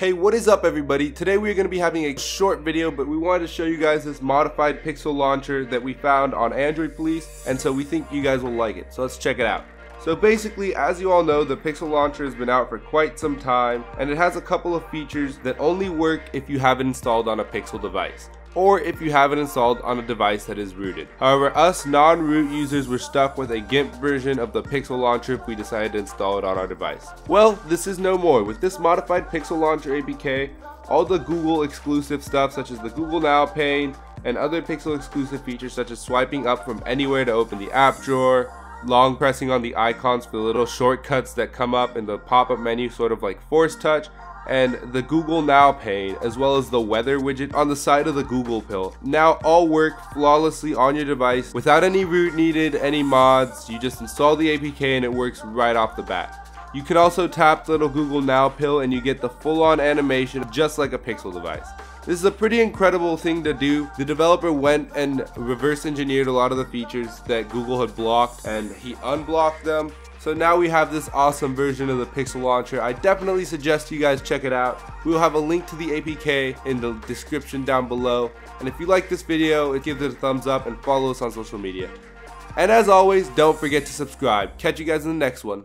Hey, what is up everybody? Today we are going to be having a short video, but we wanted to show you guys this modified pixel launcher that we found on Android Police, and so we think you guys will like it. So let's check it out. So basically, as you all know, the Pixel Launcher has been out for quite some time, and it has a couple of features that only work if you have it installed on a Pixel device or if you have it installed on a device that is rooted. However, us non-root users were stuck with a GIMP version of the Pixel Launcher if we decided to install it on our device. Well, this is no more. With this modified Pixel Launcher APK, all the Google exclusive stuff such as the Google Now pane and other Pixel exclusive features such as swiping up from anywhere to open the app drawer, long pressing on the icons for the little shortcuts that come up in the pop-up menu sort of like force touch and the Google Now pane, as well as the weather widget on the side of the Google Pill. Now all work flawlessly on your device without any root needed, any mods. You just install the APK and it works right off the bat. You can also tap the little Google Now pill and you get the full-on animation just like a Pixel device. This is a pretty incredible thing to do. The developer went and reverse engineered a lot of the features that Google had blocked and he unblocked them so now we have this awesome version of the Pixel Launcher. I definitely suggest you guys check it out. We will have a link to the APK in the description down below. And if you like this video, give it a thumbs up and follow us on social media. And as always, don't forget to subscribe. Catch you guys in the next one.